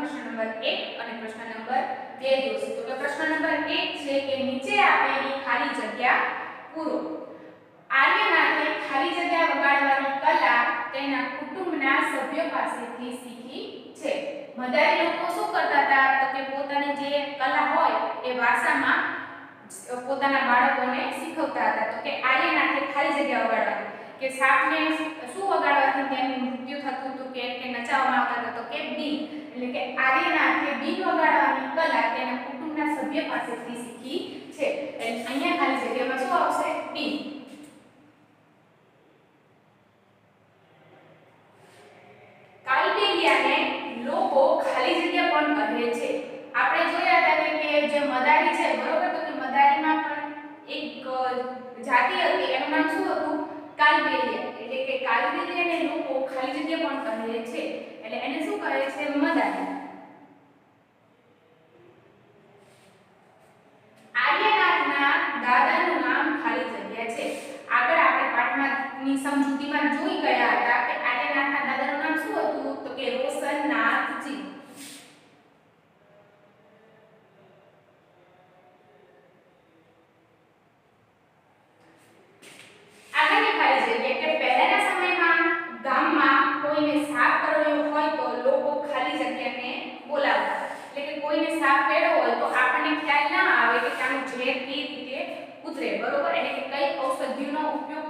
પ્રશ્ન નંબર 1 અને પ્રશ્ન નંબર 2 દોસ્તો તો કે પ્રશ્ન નંબર 1 છે કે નીચે આપેલી ખાલી જગ્યા પૂરો. આર્યનાથે ખાલી જગ્યા વગાડવાની કલા તેના કુટુંબના સભ્યો પાસેથી શીખી છે. મદારી લોકો શું કરતા હતા? તો કે પોતાની જે કલા હોય એ વારસામાં પોતાના બાળકોને શીખવતા હતા. તો કે આર્યનાથે ખાલી જગ્યા વગાડવાની. કે સાપને શું વગાડવાથી તેનું મૃત્યુ થતું હતું? કે નચાવવામાં આવતા હતા? તો કે બીન એટલે કે આર્યનાથે બીન વગાડવાની કલા તેના કુટુંબના સભ્ય પાસેથી શીખી છે. એટલે અહીંયા ખાલી જગ્યામાં શું આવશે? બીન. કાલબેલિયાને લોકો ખાલી જગ્યા પણ કહે છે. આપણે જોયા હતા કે જે મદારી છે, બરોબર? તો કે મદારીમાં પણ એક જાતિ હતી. એનું નામ શું હતું? કાલબેલિયા. એટલે કે કાલબેલિયાને લોકો ખાલી જગ્યા પણ કહે છે. એટલે એને શું કહે છે? મદારી આર્યનાથના દાદાનું નામ ખાલી જગ્યા છે આગળ આપણે પાઠમાંની સમજૂતીમાં જોઈ ગયા હતા કે આર્યનાથના દાદાનું નામ શું હતું તો કે રોશનનાથજી આગળની ખાલી જગ્યા કે પહેલાના સમયમાં ગામમાં કોઈને સાપ કરડ્યો હોય તો લોકો ખાલી જગ્યાને બોલાવતા એટલે કે કોઈને સાપ કરડ્યો હોય તો આપણને ખ્યાલ ના આવે કે આનું ઝેર કઈ રીતે ઉતરે બરોબર એટલે કે કઈ ઔષધિનો ઉપયોગ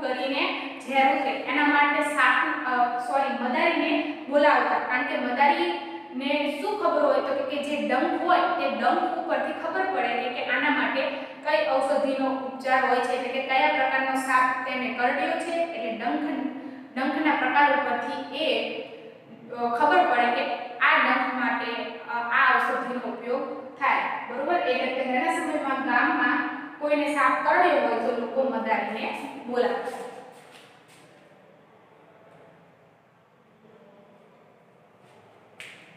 કરીને ઝેર એના માટે સાપ સોરી મદારીને બોલાવતા. કારણ કે મદારી ને શું ખબર હોય તો કે જે ડંખ હોય તે ડંખ ઉપરથી ખબર પડે કે કે આના માટે કઈ ઔષધિનો ઉપચાર હોય છે. એટલે કે કયા પ્રકારનો સાપ તેને કરડ્યો છે. એટલે ડંખ, ડંખના પ્રકાર ઉપરથી એ ખબર પડે કે આ ડંખ માટે આ ઔષધિનો ઉપયોગ થાય. બરોબર? એટલે પહેલાના સમયમાં ગામમાં કોઈને સાપ કરડ્યો હોય તો લોકો મદારીને બોલાવતા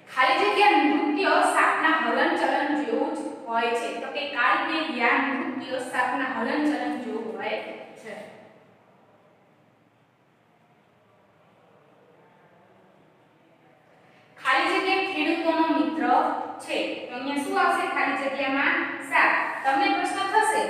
ખાલી જગ્યા નૃત્ય સાપના હલનચલન જેવું જ હોય છે તો કે કાલબેલિયા નૃત્ય સાપના હલનચલન જેવું હોય છે ખાલી જગ્યા ખેડૂતોનો મિત્ર છે તો અહીંયા શું આવશે ખાલી જગ્યામાં સાપ તમને પ્રશ્ન થશે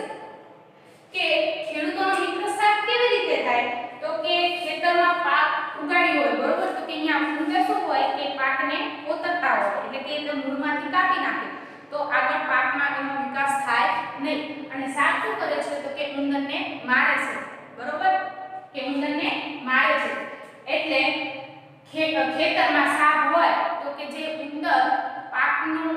કે ખેડૂતોનો મિત્ર સાપ કેવી રીતે થાય તો કે ખેતરમાં પાક ઉગાડ્યો હોય બરોબર તો કે અહીંયા ઉંદર શું હોય કે પાકને કોતરતા હોય એટલે કે તે મૂળમાંથી કાપી નાખે તો આગળ પાકમાં એનો વિકાસ થાય નહીં અને સાપ શું કરે છે તો કે ઉંદરને મારે છે બરોબર કે ઉંદરને મારે છે એટલે ખે- ખેતરમાં સાપ હોય તો જે ઉંદર પાકનું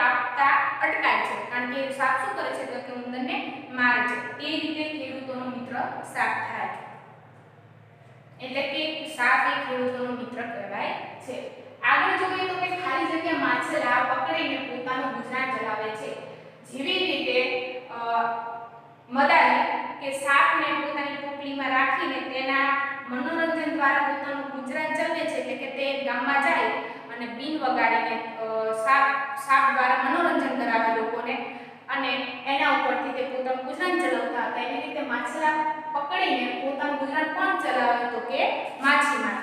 કાપતા અટકાય છે. કારણ કે સાપ શું કરે છે? તો કે ઉંદરને મારે છે. એ રીતે ખેડૂતોનો મિત્ર સાપ થાય એટલે કે સાપ એ ખેડૂતોનો મિત્ર કહેવાય છે. આગળ જોઈએ તો કે ખાલી જગ્યા માછલા પકડીને પોતાનું ગુજરાન ચલાવે છે. જેવી રીતે મદારી કે સાપને પોતાની ટોપલીમાં રાખીને તેના મનોરંજન દ્વારા પોતાનું ગુજરાન ચલાવે છે. એટલે કે તે ગામમાં જાય અને બીન વગાડીને સાપ સાપ દ્વારા મનોરંજન કરાવે લોકોને. અને એના ઉપરથી તે પોતાનું ગુજરાન ચલાવતા હતા. એની રીતે માછલા પકડીને પોતાનું ગુજરાન કોણ ચલાવે તો કે માછીમાર.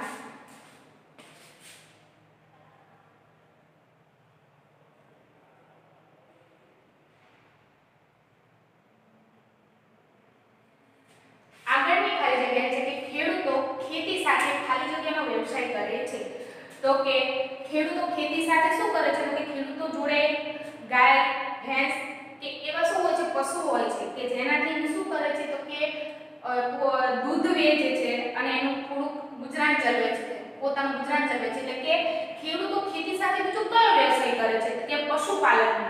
ખાલી જગ્યા છે ખેડૂતો ખેતી સાથે ખાલી જગ્યાનો વ્યવસાય કરે છે. તો કે ખેડૂતો ખેતી સાથે શું કરે છે? કે ખેડૂતો જોડે ગાય, ભેંસ કે એવા શું હોય છે? પશુ હોય છે. કે જેનાથી શું કરે છે? તો કે દૂધ વેચે છે અને એનું થોડુંક ગુજરાન ચલાવે છે. પોતાનું ગુજરાન ચલાવે છે. એટલે કે ખેડૂતો ખેતી સાથે બીજો કયો વ્યવસાય કરે છે? કે પશુપાલનનો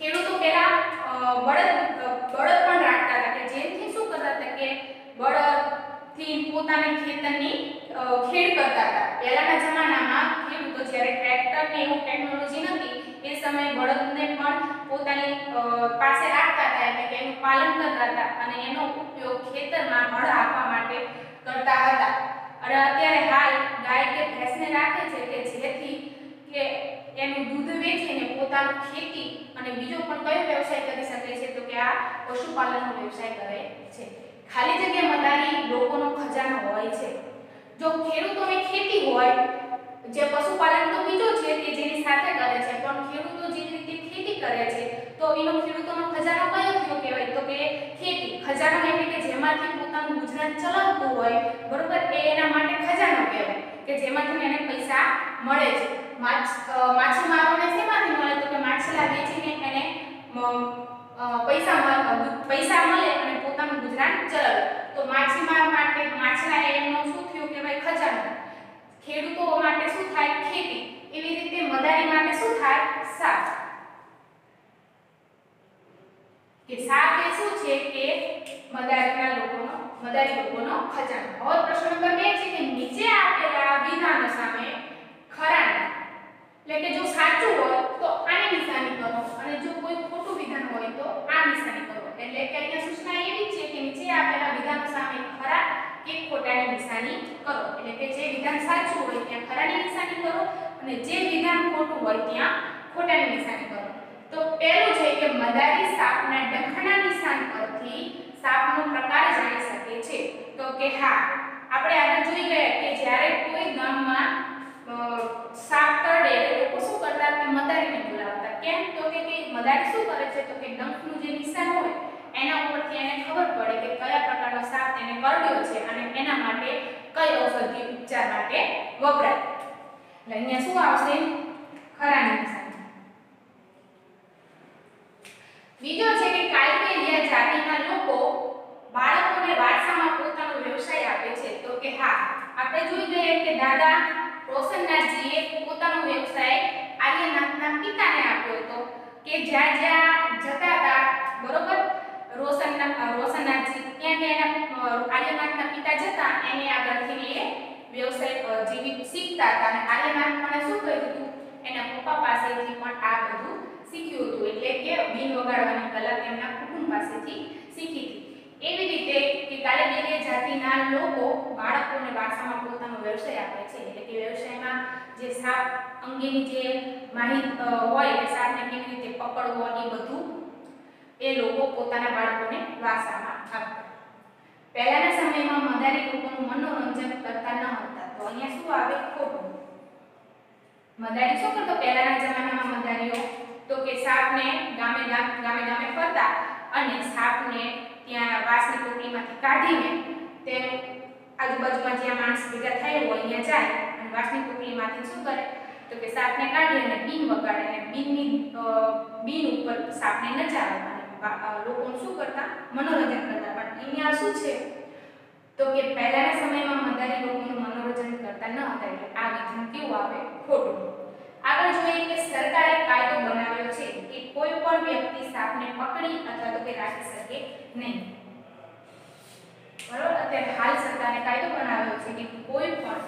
ખેડૂતો પહેલા અ, બળદ અ, બળદ પણ રાખતા હતા કે જેથી શું કરતા હતા કે બળદથી પોતાની ખેતરની અ, ખેડ કરતા હતા પહેલાના જમાનામાં ખેડૂતો જ્યારે એવું ટેકનોલોજી નથી. એ સમયે બળદને પણ પોતાની પાસે રાખતા હતા એટલે કે એનું પાલન કરતા હતા અને એનો ઉપયોગ ખેતરમાં હળ આપવા માટે કરતા હતા. અને અત્યારે હાલ ગાય કે ભેંસને રાખે છે કે જેથી કે એનું દૂધ વેચીને પોતાનું ખેતી અને બીજો પણ કયો વ્યવસાય કરી શકે છે તો કે આ પશુપાલનનો વ્યવસાય કરે છે. ખાલી જગ્યા મદારી લોકોનો ખજાનો હોય છે. જો ખેડૂતોની ખેતી હોય જે પશુપાલન તો બીજો છે કે જેની સાથે કરે છે, પણ ખેડૂતો જે રીતે ખેતી કરે છે, તો એનો ખેડૂતોનો ખજાનો કયો થયો કહેવાય? તો કે ખેતી. ખજાનો એટલે કે જેમાંથી પોતાનું ગુજરાન ચલાવતું હોય, બરોબર? એ એના માટે ખજાનો કહેવાય, કે જેમાંથી એને પૈસા મળે છે. માછ માછીમારોને શેમાંથી મળે? તો કે માછલા વેચીને એને પૈસા પૈસા મળે અને પોતાનું ગુજરાન ચલાવે. તો માછીમાર માટે, માછલા એમનો શું થયું કહેવાય? ખજાનો. ખેડૂતો માટે શું થાય? ખેતી. એવી રીતે મદારી માટે શું થાય? શાક. કે શાક એ શું છે? કે મદારીના લોકોનો, મદારી લોકોનો ખજાનો. હવે પ્રશ્ન નંબર 2 છે કે નીચે આપેલા વિધાનો સામે ખરા એટલે કે જો સાચું હોય તો આની નિશાની કરો અને જો કોઈ ખોટું વિધાન હોય તો આ નિશાની કરો એટલે કે અહીંયા સૂચના એવી છે કે નીચે આપેલા વિધાનો સામે ખરા કે ખોટાની નિશાની કરો એટલે કે જે વિધાન સાચું હોય ત્યાં ખરાની નિશાની કરો અને જે વિધાન ખોટું હોય ત્યાં ખોટાની નિશાની કરો. તો પહેલું છે કે મદારી સાપના ડંખના નિશાન પરથી સાપનો પ્રકાર જાણી શકે છે. તો કે હા, આપણે આગળ જોઈ ગયા કે જ્યારે કોઈ ગામમાં સાપ એટલે લોકો શું કરતા? કે મદારીને બોલાવતા. કેમ? તો કે મદારી શું કરે છે? તો કે ડંખનું જે નિશાન હોય એના ઉપરથી એને ખબર પડે કે કયા પ્રકારનો સાપ તેને કરડ્યો છે અને એના માટે કઈ ઔષધિ ઉપચાર માટે વપરાય. એટલે અહીંયા શું આવશે? નિશાની બીજો છે કે કાલ્પેલિયા જાતિના લોકો બાળકોને વારસામાં પોતાનો વ્યવસાય આપે છે. તો કે હા, આપણે જોઈ ગયા કે દાદા રોશનનાથજીએ પોતાનો વ્યવસાય આર્યનાથના પિતાને આપ્યો હતો કે જ્યાં જ્યાં જતા હતા બરોબર રોશનના રોશનનાથજી ત્યાં ત્યાં એના અ, આર્યનાથના પિતા જતા એને આગળથી એ વ્યવસાય અ, જેવી શીખતા હતા અને આર્યનાથ શું કર્યું હતું? એના પપ્પા પાસેથી પણ આ બધું શીખ્યું હતું. એટલે કે બીન વગાડવાની કલા તેમના કુટુંબ પાસેથી શીખી હતી. એવી રીતે કે કાલેબેલીય જાતિના લોકો બાળકોને વારસામાં પોતાનો વ્યવસાય આપે છે. એટલે કે વ્યવસાયમાં જે સાપ અંગેની જે માહિતી હોય કે સાપને કેવી રીતે પકડવો એ બધું એ લોકો પોતાના બાળકોને વારસામાં આપતા પહેલાના સમયમાં મદારી લોકોનું મનોરંજન કરતા ન હતા. તો અહીંયા શું આવે? ખોટું મદારી શું કરતો? પહેલાના જમાનામાં મદારીઓ તો કે સાપને ગામે ગામ, ગામે ગામે ફરતા અને સાપને ત્યાં વાંસની ટોપલીમાંથી કાઢીને તેનું આજુબાજુમાં જ્યાં માણસ ભેગા થયેલો હોય, અહીંયા જાય અને વાસની ટોપલીમાંથી શું કરે? તો કે સાપને કાઢી અને બીન વગાડે અને બીનની બીન ઉપર સાપને નચાવે અને લોકોનું શું કરતા? મનોરંજન કરતા. પણ અહીંયા શું છે? તો કે પહેલાના સમયમાં મદારી લોકોનું મનોરંજન કરતા ન હતા એટલે આ વિધાન કેવું આવે ખોટું. આગળ જોઈએ કે સરકારે કાયદો બનાવ્યો છે કે કોઈ પણ વ્યક્તિ સાપને પકડી અથવા તો કે રાખી શકે નહીં. બરોબર? અત્યારે હાલ સરકારે કાયદો બનાવ્યો છે કે કોઈ પણ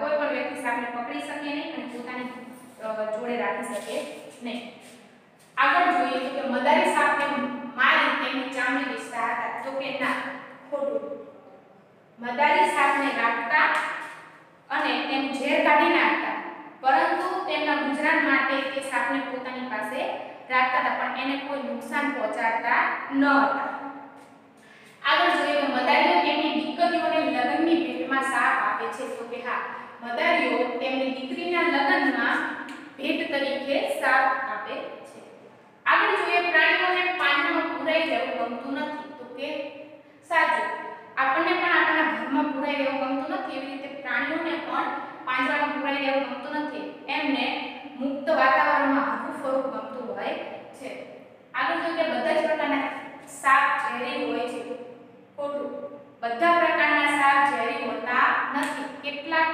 કોઈ પણ વ્યક્તિ સાપને પકડી શકે નહીં અને પોતાની જોડે રાખી શકે નહીં. આગળ જોઈએ કે મદારી સાપને મારી તેની ચામડી વિસ્તાર હતા તો કે ના, ખોટું. મદારી સાપને રાખતા અને તેનું ઝેર કાઢી નાખતા. પરંતુ તેમના ગુજરાન માટે તે સાપને પોતાની પાસે રાખતા હતા, પણ એને કોઈ નુકસાન પહોંચાડતા ન હતા. આગળ જોઈએ મદારીઓ તેમની દીકરીઓને લગ્નની ભેટમાં સાપ આપે છે. તો કે હા, મદારીઓ તેમની દીકરીના લગ્નમાં ભેટ તરીકે સાપ આપે છે આગળ જોઈએ પ્રાણીઓને પાણીમાં પુરાઈ જવું ગમતું નથી તો કે સાચું આપણને પણ આપણા ઘરમાં પુરાઈ રહેવું ગમતું નથી એવી રીતે પ્રાણીઓને પણ પાંજરામાં પુરાઈ રહેવું ગમતું નથી એમને મુક્ત વાતાવરણમાં હરવું ફરવું ગમતું હોય છે. આગળ જો કે બધા જ પ્રકારના સાપ, ઝેરી હોય છે. ખોટું. બધા પ્રકારના સાપ, ઝેરી હોતા નથી. કેટલાક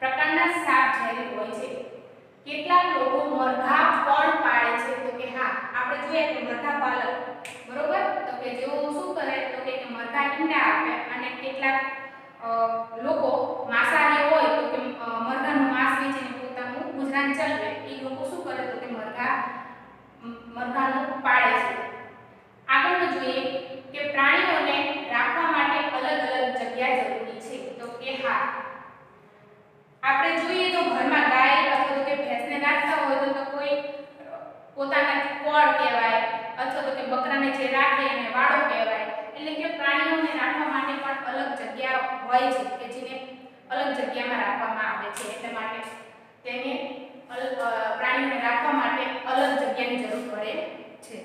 પ્રકારના સાપ, ઝેરી હોય છે. કેટલાક લોકો મરઘા પણ પાળે છે. તો કે હા, આપણે જોઈએ કે મરઘા પાલક, બરોબર? તો કે જેઓ શું કરે? તો કે મરઘા ઈંડા આપે અને કેટલાક લોકો માંસાહારી હોય પોતાના કોળ કહેવાય, અથવા તો કે બકરાને જે રાખે એને વાડો કહેવાય. એટલે કે પ્રાણીઓને રાખવા માટે પણ અલગ જગ્યા હોય છે કે જેને અલગ જગ્યામાં રાખવામાં આવે છે. એટલે માટે તેને પ્રાણીઓને રાખવા માટે અલગ જગ્યાની જરૂર પડે છે.